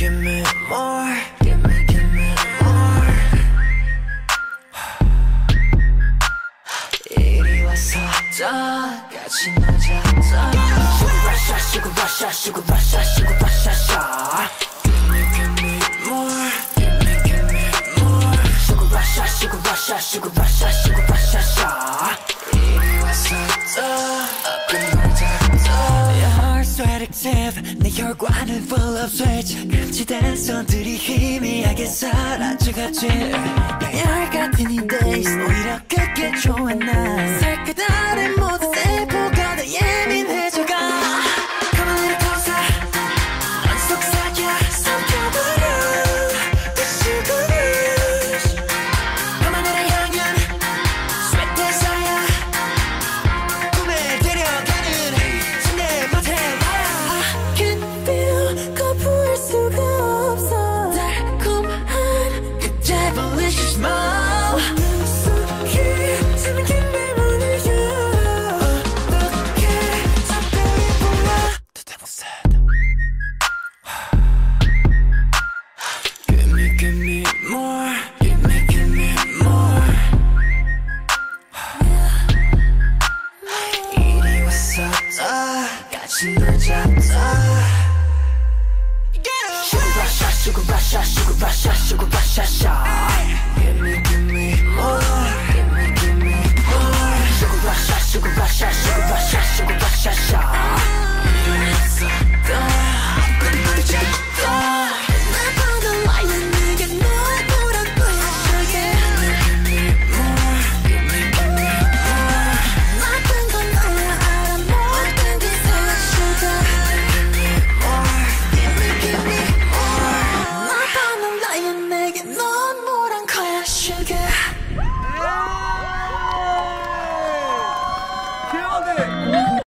Give me, give me more Give me, give me more 이리 와서 더 같이 놀자 슈구라샤 슈구라샤 슈구라샤 슈구라샤샤 Give me give me more Give me give me more 슈구라샤 슈구라 내 혈관을 full of switch 금지된 손들이 희미하게 사라져가지. 열 같은 이 days 오히려 그게 좋아 나 Sugar rush, Get away. Sugar rush, sugar rush, sugar rush, sugar rush, sugar rush. Give me, give me more. Give me, give me more. Sugar rush, sugar rush, sugar rush, sugar rush, sugar rush. sugar.